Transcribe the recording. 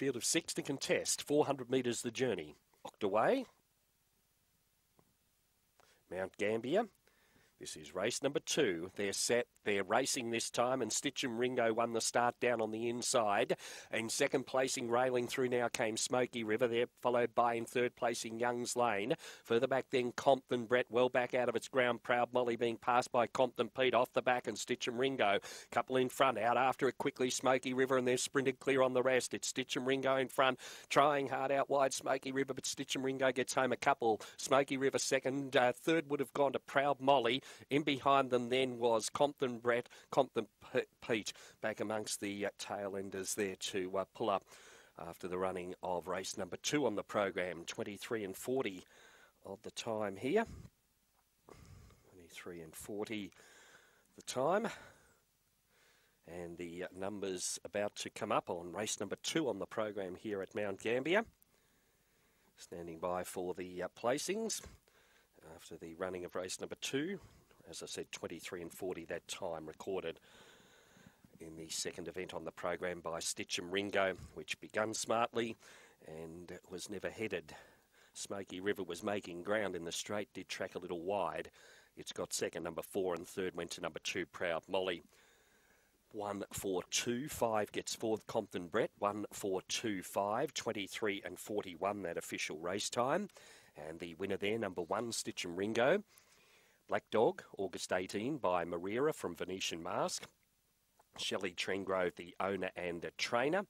Field of six to contest. 400 metres the journey. Locked. Mount Gambier. This is race number two. They're set. They're racing this time, and Stitchem Ringo won the start down on the inside. In second placing, railing through now came Smoky River. There, followed by in third placing Young's Lane. Further back then, Compton Brett, well back out of its ground. Proud Molly being passed by Compton Pete off the back, and Stitchem Ringo. Couple in front, out after it quickly. Smoky River, and they've sprinted clear on the rest. It's Stitchem Ringo in front, trying hard out wide. Smoky River, but Stitchem Ringo gets home a couple. Smoky River second, uh, third would have gone to Proud Molly. In behind them then was Compton Brett, Compton Pete back amongst the uh, tail enders there to uh, pull up after the running of race number two on the program. 23 and 40 of the time here. 23 and 40 the time. And the uh, numbers about to come up on race number two on the program here at Mount Gambier. Standing by for the uh, placings after the running of race number two as I said, 23 and 40 that time recorded in the second event on the program by Stitchem Ringo, which begun smartly and was never headed. Smoky River was making ground in the straight, did track a little wide. It's got second, number four, and third went to number two, Proud Molly. One, four, two, five gets fourth, Compton Brett. One, four, two, five, 23 and 41, that official race time. And the winner there, number one, Stitchem Ringo. Black Dog, August 18 by Marira from Venetian Mask. Shelley Trengrove, the owner and the trainer.